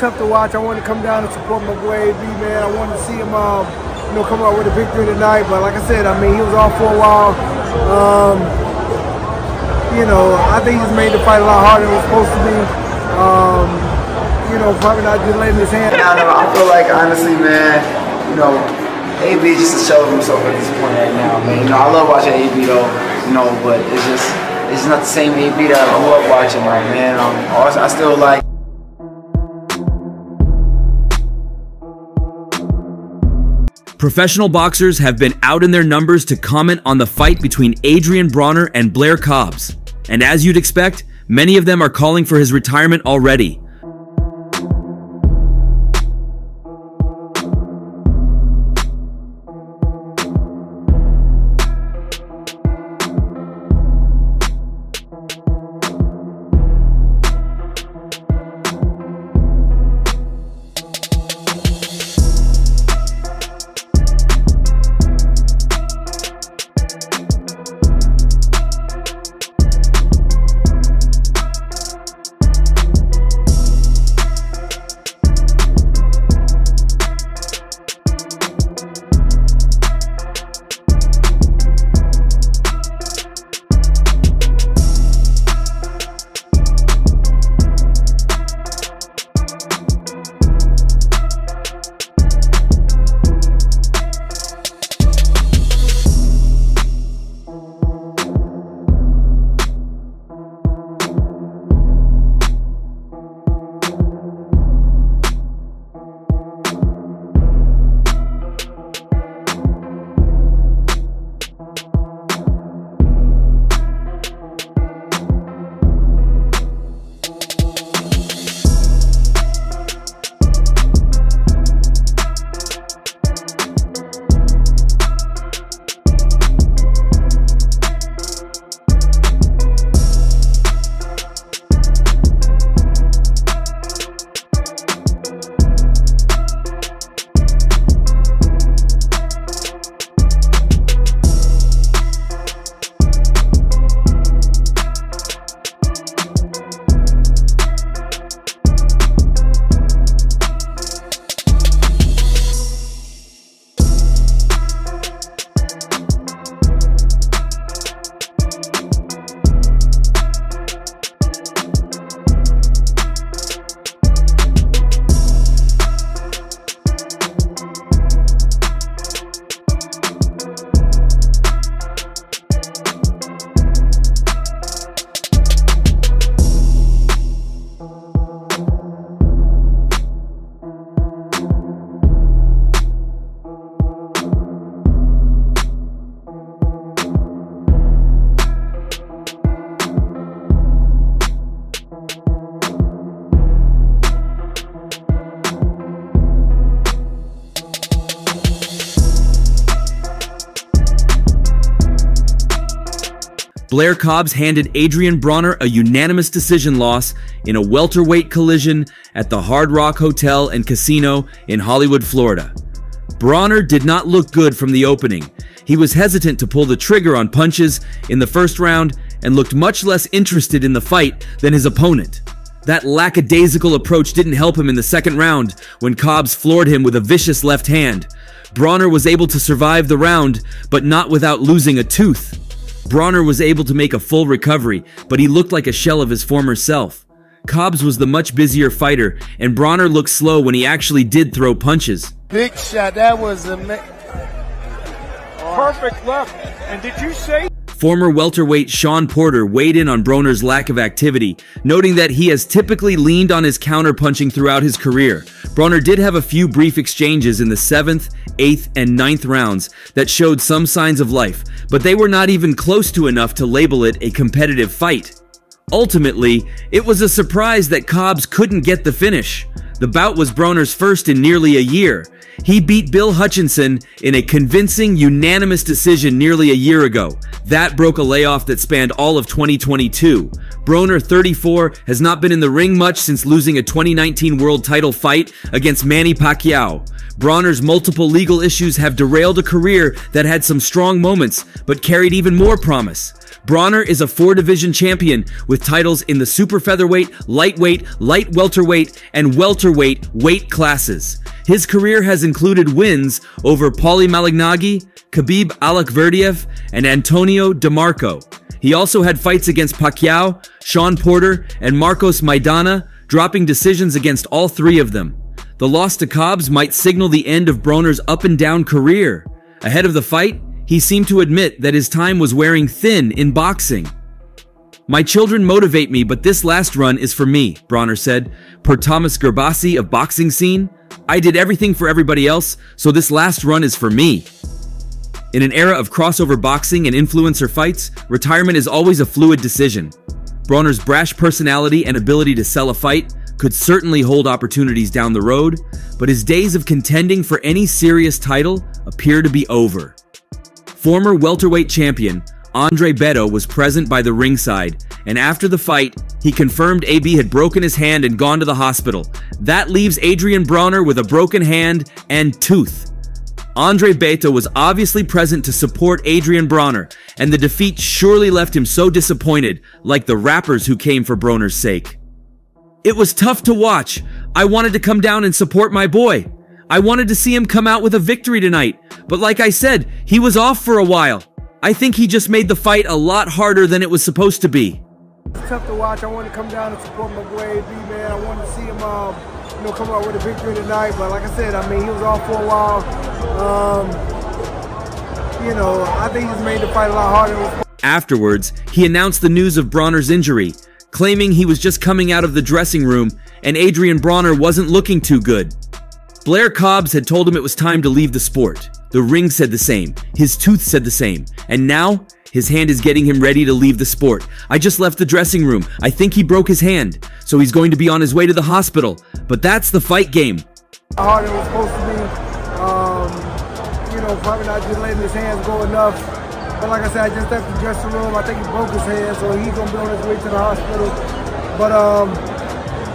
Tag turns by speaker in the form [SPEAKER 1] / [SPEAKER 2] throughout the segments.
[SPEAKER 1] tough to watch. I wanted to come down and support my boy AB, man. I wanted to see him, um, you know, come out with a victory tonight. But like I said, I mean, he was off for a while. Um, you know, I think he's made the fight a lot harder than it was supposed to be. Um, you know, probably not just letting his hand.
[SPEAKER 2] I, know, I feel like, honestly, man, you know, AB just a himself at this point right now, man. You know, I love watching AB though, you know, but it's just, it's not the same AB that I grew up watching, like, man. Um, I still like.
[SPEAKER 3] Professional boxers have been out in their numbers to comment on the fight between Adrien Broner and Blair Cobbs. And as you'd expect, many of them are calling for his retirement already. Blair Cobbs handed Adrien Broner a unanimous decision loss in a welterweight collision at the Hard Rock Hotel and Casino in Hollywood, Florida. Broner did not look good from the opening. He was hesitant to pull the trigger on punches in the first round and looked much less interested in the fight than his opponent. That lackadaisical approach didn't help him in the second round when Cobbs floored him with a vicious left hand. Broner was able to survive the round, but not without losing a tooth. Broner was able to make a full recovery, but he looked like a shell of his former self. Cobbs was the much busier fighter, and Broner looked slow when he actually did throw punches.
[SPEAKER 1] Big shot. That was a
[SPEAKER 4] perfect left. And did you say
[SPEAKER 3] Former welterweight Shawn Porter weighed in on Broner's lack of activity, noting that he has typically leaned on his counterpunching throughout his career. Broner did have a few brief exchanges in the 7th, 8th, and 9th rounds that showed some signs of life, but they were not even close to enough to label it a competitive fight. Ultimately, it was a surprise that Cobbs couldn't get the finish. The bout was Broner's first in nearly a year. He beat Bill Hutchinson in a convincing, unanimous decision nearly a year ago. That broke a layoff that spanned all of 2022. Broner, 34, has not been in the ring much since losing a 2019 world title fight against Manny Pacquiao. Broner's multiple legal issues have derailed a career that had some strong moments, but carried even more promise. Broner is a four division champion with titles in the super featherweight, lightweight, light welterweight, and welterweight weight classes. His career has included wins over Paulie Malignaggi, Khabib Allakhverdiev, and Antonio DeMarco. He also had fights against Pacquiao, Shawn Porter, and Marcos Maidana, dropping decisions against all three of them. The loss to Cobbs might signal the end of Broner's up and down career. Ahead of the fight, he seemed to admit that his time was wearing thin in boxing. My children motivate me, but this last run is for me, Broner said. Per Thomas Gerbasi of Boxing Scene, I did everything for everybody else, so this last run is for me. In an era of crossover boxing and influencer fights, retirement is always a fluid decision. Broner's brash personality and ability to sell a fight could certainly hold opportunities down the road, but his days of contending for any serious title appear to be over. Former welterweight champion Andre Berto was present by the ringside, and after the fight, he confirmed AB had broken his hand and gone to the hospital. That leaves Adrien Broner with a broken hand and tooth. Andre Berto was obviously present to support Adrien Broner, and the defeat surely left him so disappointed, like the rappers who came for Broner's sake. It was tough to watch. I wanted to come down and support my boy. I wanted to see him come out with a victory tonight, but like I said, he was off for a while. I think he just made the fight a lot harder than it was supposed to be.
[SPEAKER 1] It's tough to watch. I wanted to come down and support my boy AB, man. I wanted to see him um, you know, come out with a victory tonight. But like I said, I mean, he was off for a while. Um, you know, I think he's made the fight a lot harder.
[SPEAKER 3] Afterwards, he announced the news of Broner's injury, claiming he was just coming out of the dressing room and Adrien Broner wasn't looking too good. Blair Cobbs had told him it was time to leave the sport. The ring said the same, his tooth said the same, and now his hand is getting him ready to leave the sport. I just left the dressing room. I think he broke his hand, so he's going to be on his way to the hospital. But that's the fight game.
[SPEAKER 1] How hard it was supposed to be. Um, you know, probably not just letting his hands go enough. But like I said, I just left the dressing room. I think he broke his hand, so he's gonna be on his way to the hospital. But um,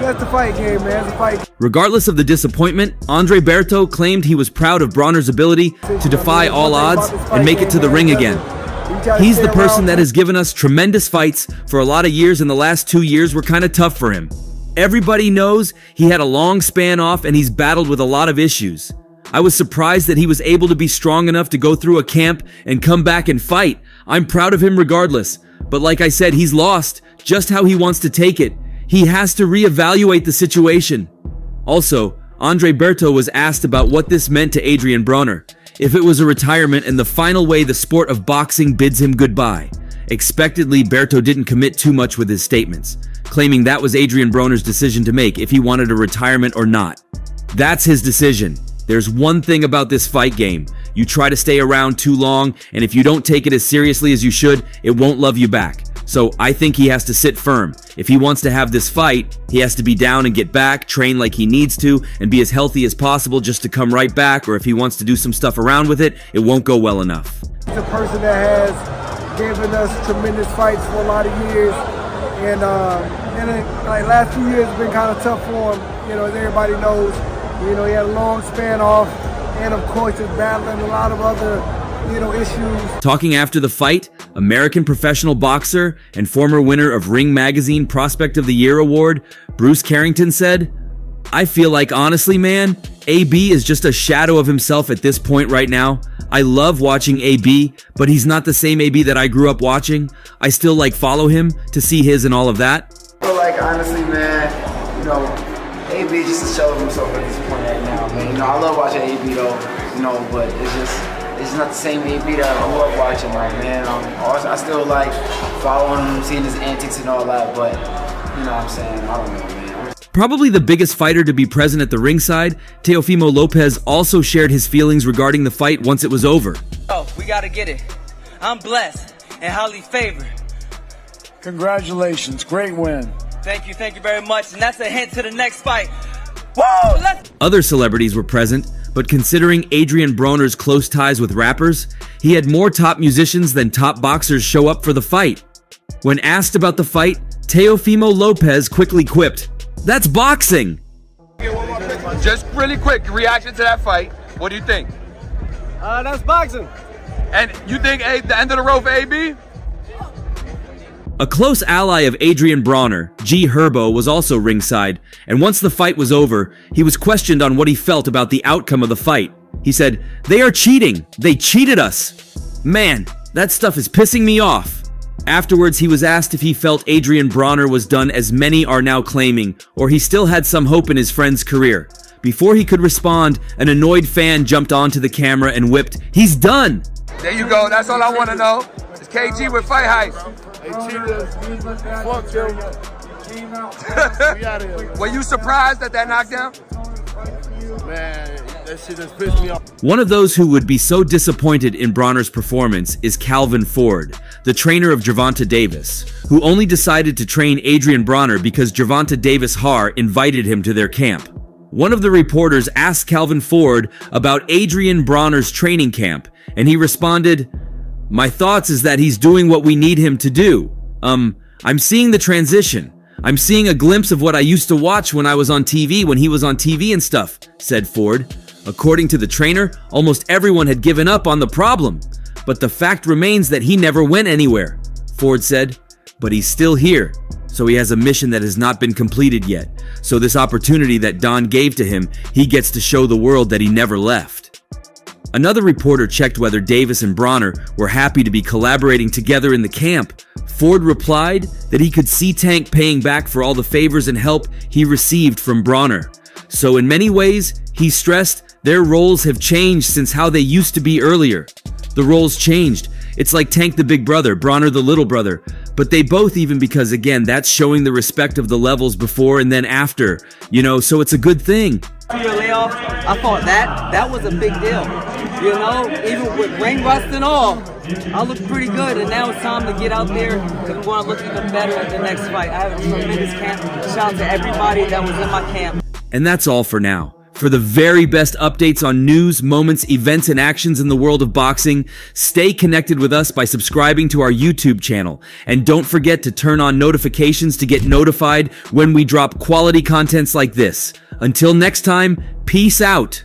[SPEAKER 1] that's the fight game, man. Fight.
[SPEAKER 3] Regardless of the disappointment, Andre Berto claimed he was proud of Broner's ability to defy all odds and make it to the ring again. He's the person that has given us tremendous fights for a lot of years, and the last two years were kind of tough for him. Everybody knows he had a long span off and he's battled with a lot of issues. I was surprised that he was able to be strong enough to go through a camp and come back and fight. I'm proud of him regardless. But like I said, he's lost just how he wants to take it. He has to reevaluate the situation. Also, Andre Berto was asked about what this meant to Adrien Broner if it was a retirement and the final way the sport of boxing bids him goodbye. Expectedly, Berto didn't commit too much with his statements, claiming that was Adrien Broner's decision to make if he wanted a retirement or not. That's his decision. There's one thing about this fight game. You try to stay around too long, and if you don't take it as seriously as you should, it won't love you back. So I think he has to sit firm. If he wants to have this fight, he has to be down and get back, train like he needs to, and be as healthy as possible just to come right back, or if he wants to do some stuff around with it, it won't go well enough.
[SPEAKER 1] He's a person that has given us tremendous fights for a lot of years, and uh, and it, like last few years has been kind of tough for him. You know, as everybody knows, you know he had a long span off, and of course he's battling a lot of other you know issues.
[SPEAKER 3] Talking after the fight, American professional boxer and former winner of Ring Magazine Prospect of the Year award, Bruce Carrington said, I feel like honestly, man, AB is just a shadow of himself at this point right now. I love watching AB, but he's not the same AB that I grew up watching. I still like follow him to see his and all of that.
[SPEAKER 2] But like honestly, man, you know, AB is just a shadow of himself at this point right now, man. You know, I love watching AB though, you know, but it's just it's not the same AB that I grew up watching. Like, man, um, I still like following him, seeing his antics and all that. But you know, what I'm saying, I don't know, man.
[SPEAKER 3] Probably the biggest fighter to be present at the ringside, Teofimo Lopez also shared his feelings regarding the fight once it was over.
[SPEAKER 5] Oh, we gotta get it. I'm blessed and highly favored.
[SPEAKER 6] Congratulations, great win.
[SPEAKER 5] Thank you, thank you very much. And that's a hint to the next fight. Whoa, let's.
[SPEAKER 3] Other celebrities were present, but considering Adrien Broner's close ties with rappers, he had more top musicians than top boxers show up for the fight. When asked about the fight, Teofimo Lopez quickly quipped, That's boxing!
[SPEAKER 7] Just really quick, reaction to that fight. What do you think?
[SPEAKER 8] Uh, that's boxing.
[SPEAKER 7] And you think a, the end of the road for AB?
[SPEAKER 3] A close ally of Adrien Broner, G. Herbo, was also ringside, and once the fight was over, he was questioned on what he felt about the outcome of the fight. He said, They are cheating! They cheated us! Man, that stuff is pissing me off. Afterwards, he was asked if he felt Adrien Broner was done as many are now claiming, or he still had some hope in his friend's career. Before he could respond, an annoyed fan jumped onto the camera and whipped, He's done!
[SPEAKER 7] There you go. That's all I want to know. It's KG with Fight Hype. Were you surprised at that knockdown?
[SPEAKER 1] Man, that shit just pissed me off.
[SPEAKER 3] One of those who would be so disappointed in Broner's performance is Calvin Ford, the trainer of Gervonta Davis, who only decided to train Adrien Broner because Gervonta Davis Har invited him to their camp. One of the reporters asked Calvin Ford about Adrien Broner's training camp, and he responded, My thoughts is that he's doing what we need him to do. Um, I'm seeing the transition. I'm seeing a glimpse of what I used to watch when I was on TV, when he was on TV and stuff, said Ford. According to the trainer, almost everyone had given up on the problem. But the fact remains that he never went anywhere, Ford said. But he's still here, so he has a mission that has not been completed yet. So this opportunity that Don gave to him, he gets to show the world that he never left. Another reporter checked whether Davis and Broner were happy to be collaborating together in the camp. Ford replied that he could see Tank paying back for all the favors and help he received from Broner. So in many ways, he stressed their roles have changed since how they used to be earlier. The roles changed. It's like Tank the big brother, Broner the little brother. But they both even because again, that's showing the respect of the levels before and then after. You know, so it's a good thing.
[SPEAKER 6] Your layoff, I thought that that was a big deal. You know, even with ring rust and all, I look pretty good, and now it's time to get out there to want to look even better at the next fight. I have a tremendous camp. Shout out to everybody that was in my camp.
[SPEAKER 3] And that's all for now. For the very best updates on news, moments, events, and actions in the world of boxing, stay connected with us by subscribing to our YouTube channel. And don't forget to turn on notifications to get notified when we drop quality contents like this. Until next time, peace out.